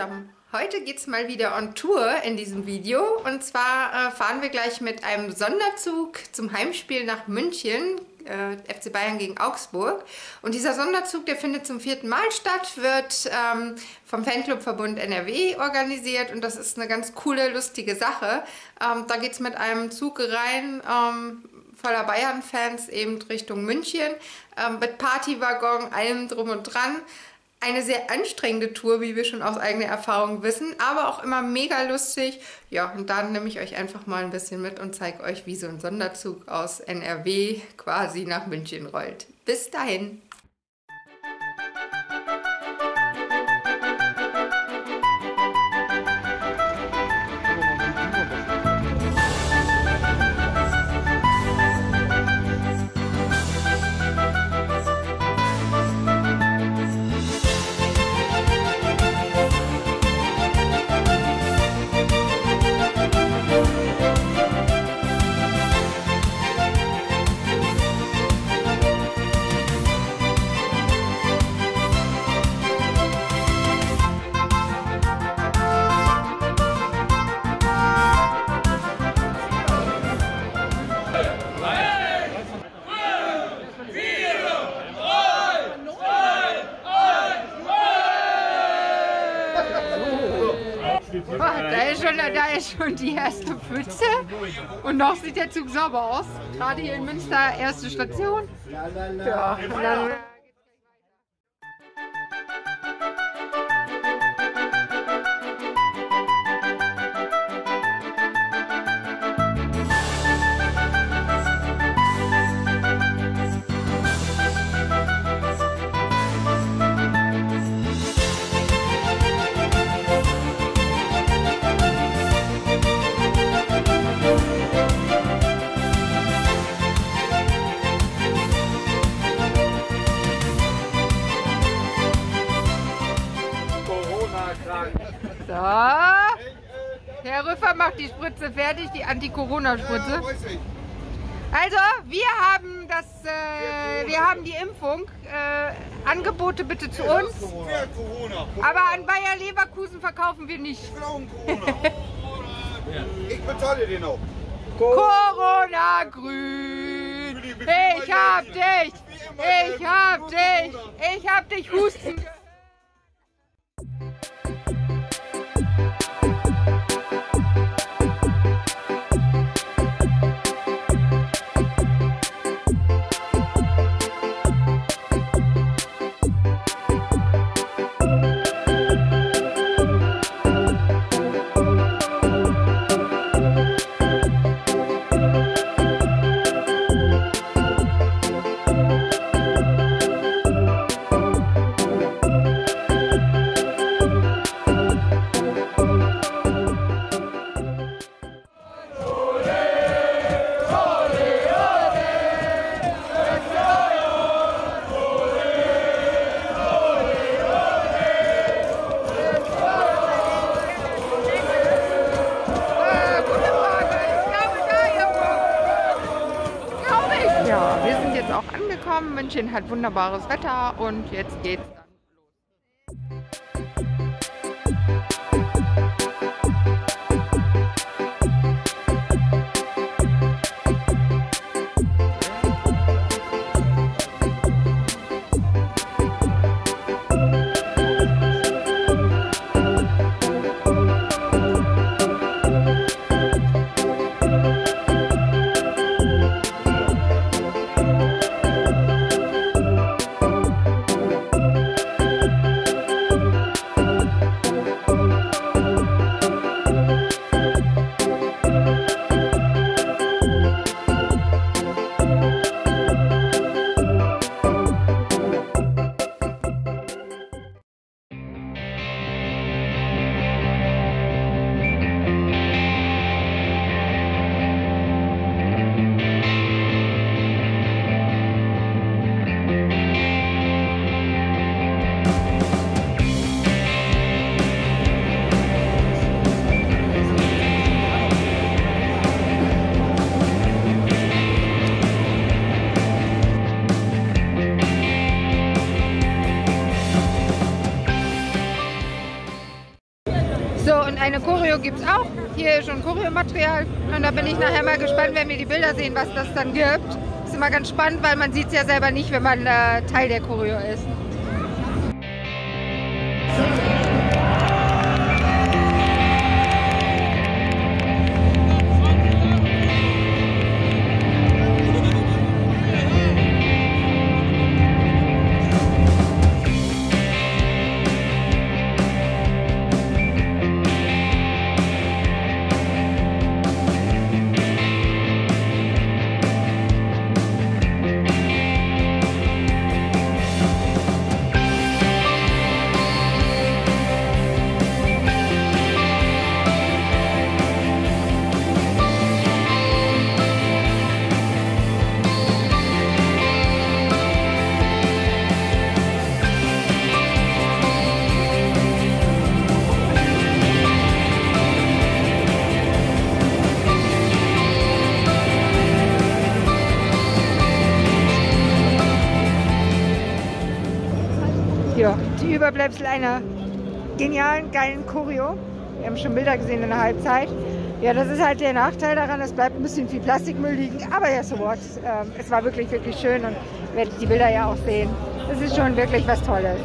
zusammen. Heute geht es mal wieder on Tour in diesem Video. Und zwar äh, fahren wir gleich mit einem Sonderzug zum Heimspiel nach München, äh, FC Bayern gegen Augsburg. Und dieser Sonderzug, der findet zum vierten Mal statt, wird ähm, vom Fanclubverbund NRW organisiert. Und das ist eine ganz coole, lustige Sache. Ähm, da geht es mit einem Zug rein, ähm, voller Bayern-Fans eben Richtung München, ähm, mit Partywaggon, allem drum und dran eine sehr anstrengende Tour, wie wir schon aus eigener Erfahrung wissen, aber auch immer mega lustig. Ja, und dann nehme ich euch einfach mal ein bisschen mit und zeige euch, wie so ein Sonderzug aus NRW quasi nach München rollt. Bis dahin! Da ist, schon, da ist schon die erste Pfütze und noch sieht der Zug sauber aus. Gerade hier in Münster, erste Station. Ja, Herr Rüffer macht die Spritze fertig, die Anti-Corona-Spritze. Also, wir haben das, äh, wir haben die Impfung. Äh, Angebote bitte zu uns. Aber an Bayer Leverkusen verkaufen wir nicht. Ich bezahle den auch. Corona grün. Ich hab dich. Ich hab dich. Ich hab dich husten. gehört. Ja, wir sind jetzt auch angekommen. München hat wunderbares Wetter und jetzt geht's Choreo gibt es auch. Hier schon Choreomaterial. Und da bin ich nachher mal gespannt, wenn wir die Bilder sehen, was das dann gibt. Ist immer ganz spannend, weil man sieht es ja selber nicht, wenn man äh, Teil der Choreo ist. Überbleibsel einer genialen, geilen Choreo. Wir haben schon Bilder gesehen in der Halbzeit. Ja, das ist halt der Nachteil daran, es bleibt ein bisschen viel Plastikmüll liegen, aber ja, so what. Ähm, es war wirklich, wirklich schön und werdet die Bilder ja auch sehen. Es ist schon wirklich was Tolles.